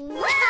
Wow!